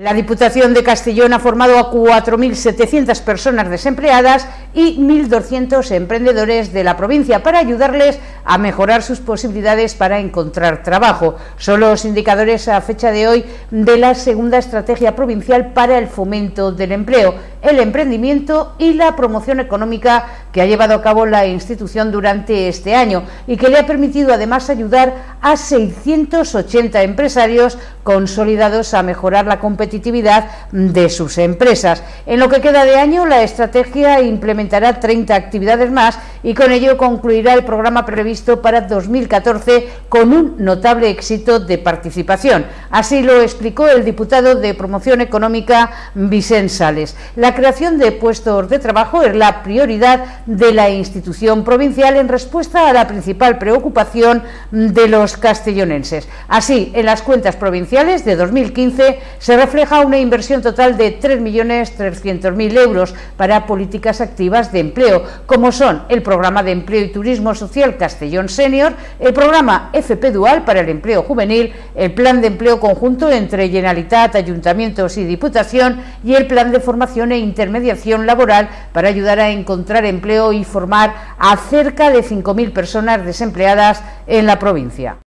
La Diputación de Castellón ha formado a 4.700 personas desempleadas y 1.200 emprendedores de la provincia para ayudarles a mejorar sus posibilidades para encontrar trabajo. Son los indicadores a fecha de hoy de la segunda estrategia provincial para el fomento del empleo, el emprendimiento y la promoción económica que ha llevado a cabo la institución durante este año y que le ha permitido además ayudar a 680 empresarios consolidados a mejorar la competitividad de sus empresas. En lo que queda de año, la estrategia implementará 30 actividades más y con ello concluirá el programa previsto para 2014 con un notable éxito de participación. Así lo explicó el diputado de Promoción Económica, Vicente Sales. La creación de puestos de trabajo es la prioridad de la institución provincial en respuesta a la principal preocupación de los castellonenses. Así, en las cuentas provinciales de 2015 se refleja una inversión total de 3.300.000 euros para políticas activas de empleo, como son el Programa de Empleo y Turismo Social Castellón Senior, el Programa FP Dual para el Empleo Juvenil, el Plan de Empleo Conjunto entre Generalitat, Ayuntamientos y Diputación y el Plan de Formación e Intermediación Laboral para ayudar a encontrar empleo y formar a cerca de 5.000 personas desempleadas en la provincia.